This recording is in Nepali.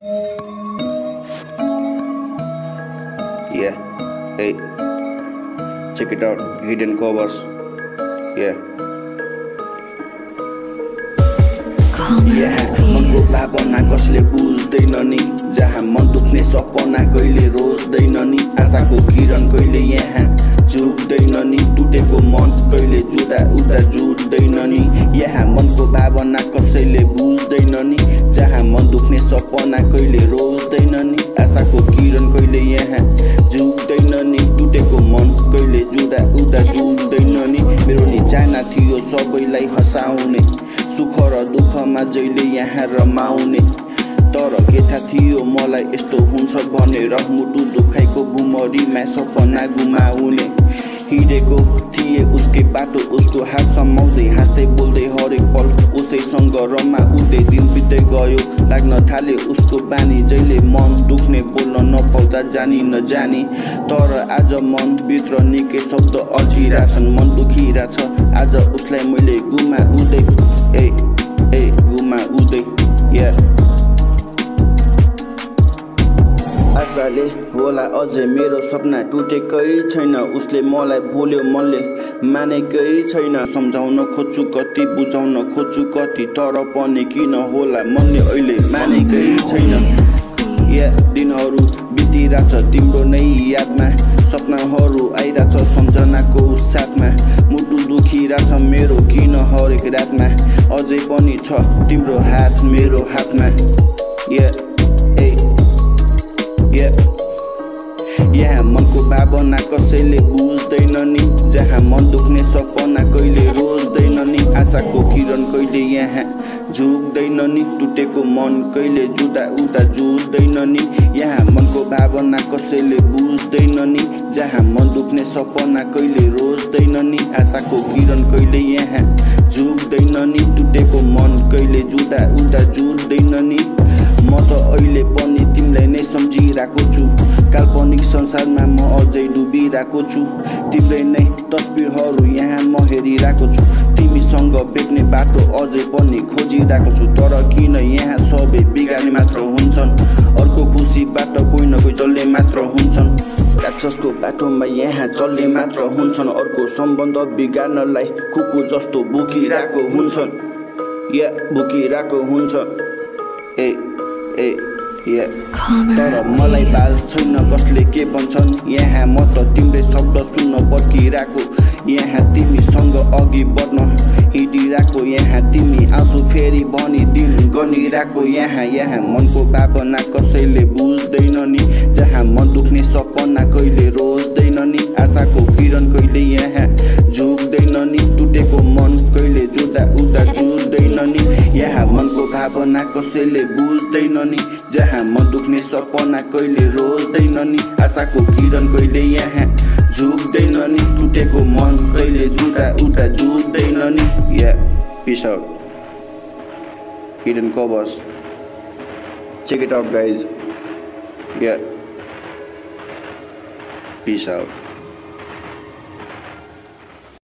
Yeah. Hey. Check it out. Hidden covers. Yeah. बुझ्दैन नि जहाँ मन दुख्ने सपना कहिले रोज्दैन नि आशाको किरण कहिले यहाँ झुक्दैन नि टुटेको मन कहिले जुदा उता जुट्दैन नि यहाँ मनको भावना सपना कहिले रोज्दैन नि। आशाको किरण कहिले यहाँ झुक्दैन नि। टुटेको मन कहिले जुदा उता जुट्दैन नि। मेरो नि चाहना थियो सबैलाई हँसाउने। सुख र दुःखमा जहिले यहाँ रमाउने। तर के थाहा थियो मलाई यस्तो हुन्छ भनेर मुटु दुखाइको बुमरीमा सपना गुमाउने। हिँडेको थिए उसकै बाटो उसको हात समाउँदै हाँस्दै बोल्दै हरेक पल उसैसँग रमा उठ्दै दिन बित्दै गयो। लाग्न थाले उसको बानी जहिले मन दुख्ने बोल्न नपाउँदा जानी नजानी। तर आज मनभित्र निकै शब्द अल्झिरहेछन् मन दुखिरहेछ। आज उसलाई मैले गुमाउँदै ए ए गुमाउँदै या आशाले होला अझै मेरो सपना टुटेकै छैन। उसले मलाई बोल्यो मनले मानेकै छैन। सम्झाउन खोज्छु कति बुझाउन खोज्छु कति तर पनि किन होला मनले अहिले मानेकै छैन। या दिनहरू बितिरहेछ तिम्रो नै यादमा सपनाहरू आइरहेछ सम्झनाको साथमा। मुटु दुखिरहेछ मेरो किन हरेक रातमा? अझै पनि छ तिम्रो हात मेरो हातमा। या ए या। यहाँ मनको भावना कसैले बुझ्दैन नि। जहाँ मन दुख्ने सपना कहिले रोज्दैन नि। आशाको किरण कहिले यहाँ झुक्दैन नि। टुटेको मन कहिले जुदा उता जुट्दैन नि। यहाँ मनको भावना कसैले बुझ्दैन नि। जहाँ मन दुख्ने सपना कहिले रोज्दैन नि। आशाको किरण कहिले यहाँ झुक्दैन नि। टुटेको मन कहिले जुदा उता जुट्दैन नि। अझै डुबिरहेको छु तिम्रै नै तस्बिरहरू यहाँ म हेरिरहेको छु तिमीसँग बेच्ने बाटो अझै पनि खोजिरहेको छु तर किन यहाँ सबै बिगार्ने मात्र हुन्छन्? अर्को खुसीबाट कोही न कोही जसले मात्र हुन्छन्। राक्षसको बाटोमा यहाँ चल्ने मात्र हुन्छन् अर्को सम्बन्ध बिगार्नलाई कुकुर जस्तो बोकिरहेको हुन्छन्। या बोकिरहेको हुन्छ ए ए। तर मलाई बाल छैन कसले के भन्छन्? यहाँ म त तिम्रै शब्द सुन्न पर्खिरहेको। यहाँ तिमीसँग अघि बढ्न हिँडिरहेको। यहाँ तिमी आँसु फेरि भनिदिन गनिरहेको। यहाँ यहाँ मनको भावना कसैले बुझ्दैन नि। जहाँ मन दुख्ने सपना कहिले रोज्दैन नि। भावना कसैले बुझ्दैन नि? जहाँ मन दुख्ने सपना कहिले रोज्दैन नि? आशाको किरण कहिले यहाँ झुक्दैन नि? टुटेको मन कहिले जुदा उता जुट्दैन नि? या piece out hidden covers. Check it out guys. Yeah. Peace out.